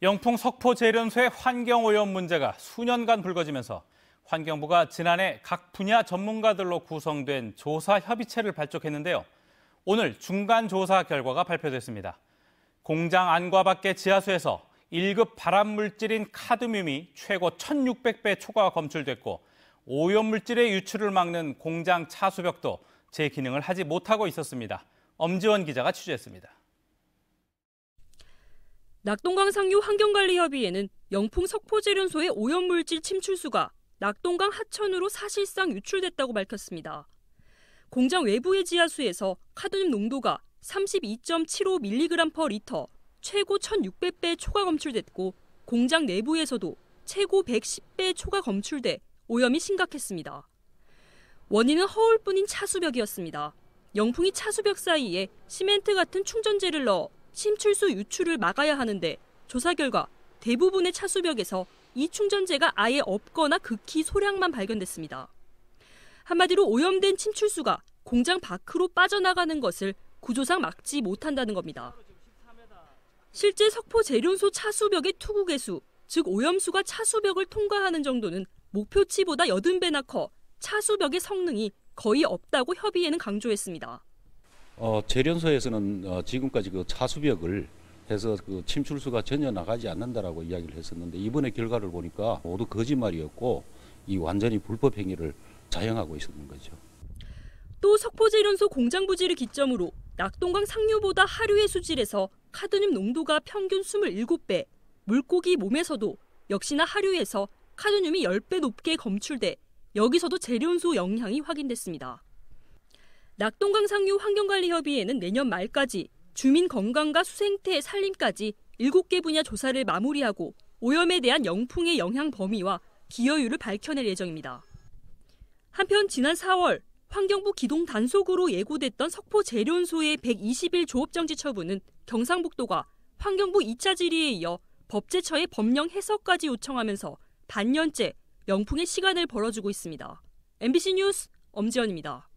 영풍 석포 재련소의 환경오염 문제가 수년간 불거지면서 환경부가 지난해 각 분야 전문가들로 구성된 조사 협의체를 발족했는데요. 오늘 중간 조사 결과가 발표됐습니다. 공장 안과 밖의 지하수에서 1급 발암 물질인 카드뮴이 최고 1,600배 초과 검출됐고 오염 물질의 유출을 막는 공장 차수벽도 제 기능을 하지 못하고 있었습니다. 엄지원 기자가 취재했습니다. 낙동강 상류 환경관리협의회는 영풍 석포재련소의 오염물질 침출수가 낙동강 하천으로 사실상 유출됐다고 밝혔습니다. 공장 외부의 지하수에서 카드뮴 농도가 32.75mg/리터 최고 1,600배 초과 검출됐고 공장 내부에서도 최고 110배 초과 검출돼 오염이 심각했습니다. 원인은 허울뿐인 차수벽이었습니다. 영풍이 차수벽 사이에 시멘트 같은 충전재를 넣어 침출수 유출을 막아야 하는데 조사 결과 대부분의 차수벽에서 이 충전재가 아예 없거나 극히 소량만 발견됐습니다. 한마디로 오염된 침출수가 공장 밖으로 빠져나가는 것을 구조상 막지 못한다는 겁니다. 실제 석포 재련소 차수벽의 투구 개수, 즉 오염수가 차수벽을 통과하는 정도는 목표치보다 80배나 커 차수벽의 성능이 거의 없다고 협의회는 강조했습니다. 어, 재련소에서는 어, 지금까지 그 차수벽을 해서 그 침출수가 전혀 나가지 않는다라고 이야기를 했었는데 이번에 결과를 보니까 모두 거짓말이었고 이 완전히 불법 행위를 자행하고 있었는 거죠. 또 석포재련소 공장 부지를 기점으로 낙동강 상류보다 하류의 수질에서 카드뮴 농도가 평균 27배, 물고기 몸에서도 역시나 하류에서 카드뮴이 10배 높게 검출돼 여기서도 재련소 영향이 확인됐습니다. 낙동강 상류 환경관리협의회는 내년 말까지 주민 건강과 수생태 산림까지 7개 분야 조사를 마무리하고 오염에 대한 영풍의 영향 범위와 기여율을 밝혀낼 예정입니다. 한편 지난 4월 환경부 기동 단속으로 예고됐던 석포 재련소의 120일 조업 정지 처분은 경상북도가 환경부 2차 질의에 이어 법제처의 법령 해석까지 요청하면서 반년째 영풍의 시간을 벌어주고 있습니다. MBC 뉴스 엄지연입니다.